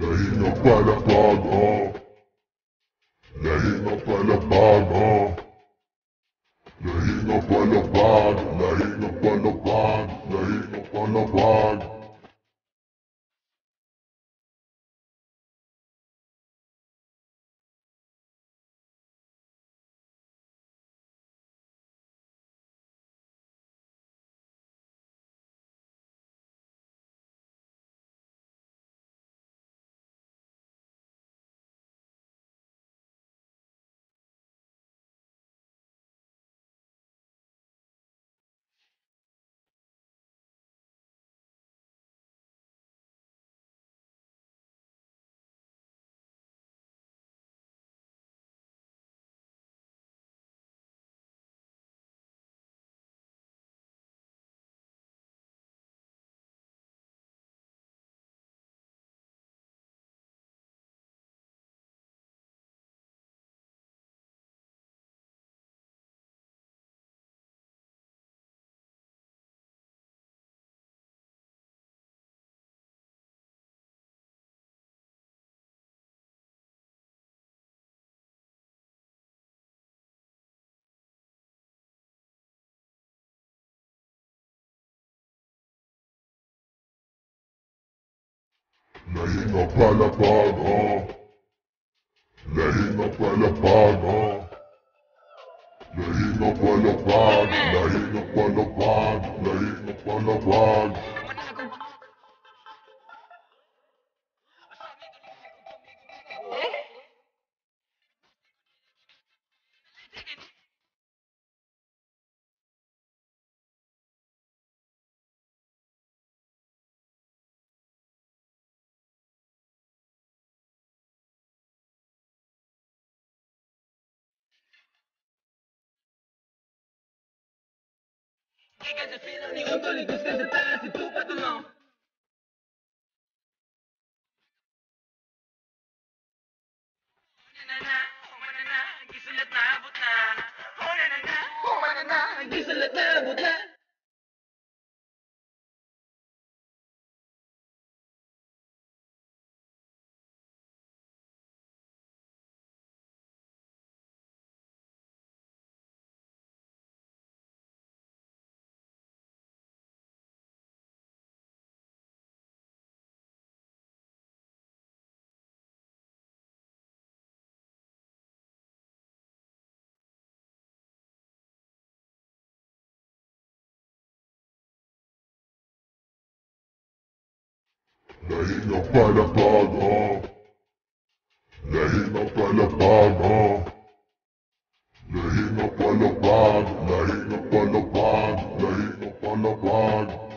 Nahinga palapag, oh. Nahinga palapag, oh. Nahinga palapag, nahinga palapag, Nahinga palapag, oh. Nahinga palapag, oh. Nahinga palapag, nahinga palapag, Ikas sa filo ni Utol, ikas ka sa taas, ito pa tulong. na Nahina palapag, oh. Nahina palapag, oh. Nahina palapag, nahina palapag, nahina palapag.